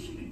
тысячи людей.